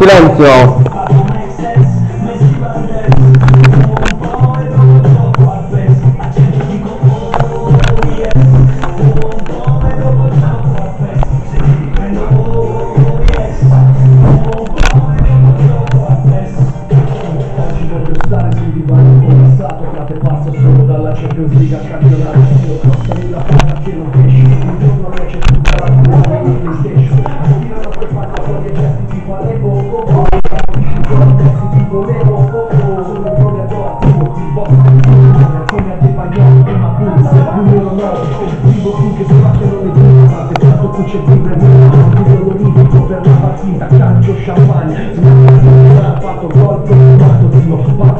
Silenzio! Champions League al campionato alle poco con pezzi tipo le poco sono un proletto attivo il boss come a te pagliano ma puzza numero 9 vivo finché si battono le dita peccato qui c'è titolo olimpico per la partita calcio champagne ha fatto gol fatto primo quattro ora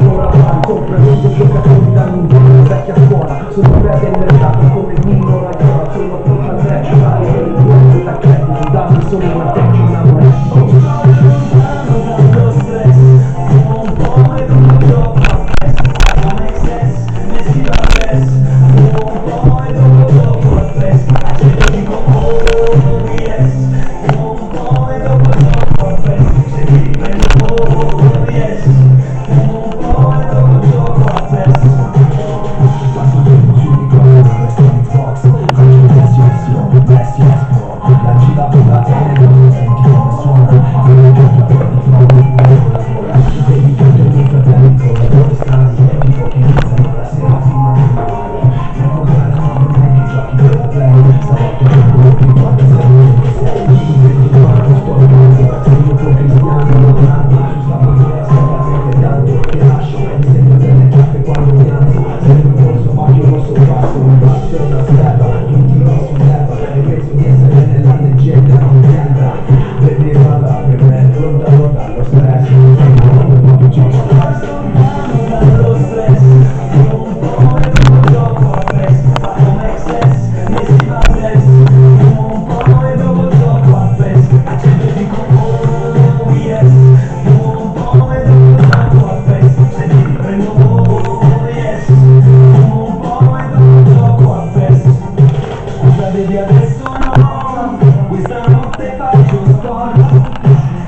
Vedi adesso no, questa notte faccio sport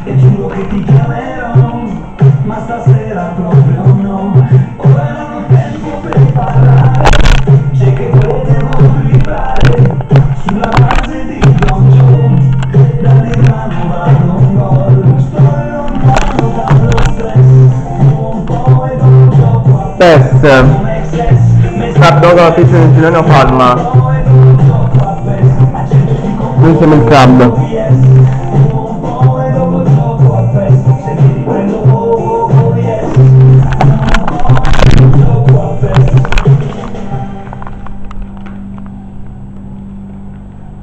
E giuro che ti chiamerò, ma stasera proprio no. Ora non ho tempo per parlare, c'è che volevo privare Sulla base di Don Joe, da divano vado un gol Sto lontano dallo stress, un po' e non gioco a Test! fissione di Giuliano Palma. Siamo il crab.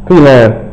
Fine.